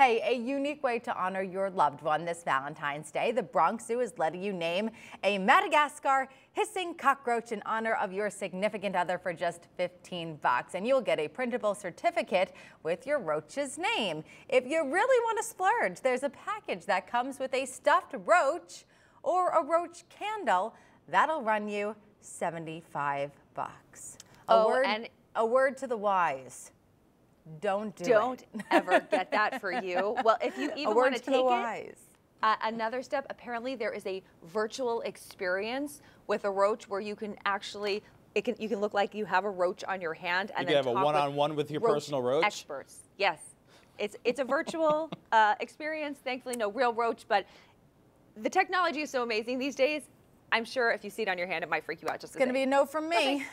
Hey, a unique way to honor your loved one this Valentine's Day. The Bronx Zoo is letting you name a Madagascar hissing cockroach in honor of your significant other for just 15 bucks. And you'll get a printable certificate with your roach's name. If you really want to splurge, there's a package that comes with a stuffed roach or a roach candle. That'll run you 75 bucks. A Oh, word, and- a word to the wise. Don't do Don't it. ever get that for you. Well, if you A even word want to to take the it wise. uh, another step, apparently there is a virtual experience with a roach where you can actually it can you can look like you have a roach on your hand and You then can have a talk with one-on-one with your personal roach? experts. Yes, it's it's a virtual uh, experience. Thankfully, no real roach, but the technology is so amazing these days. I'm sure if you see it on your hand, it might freak you out just It's going to be a no from me.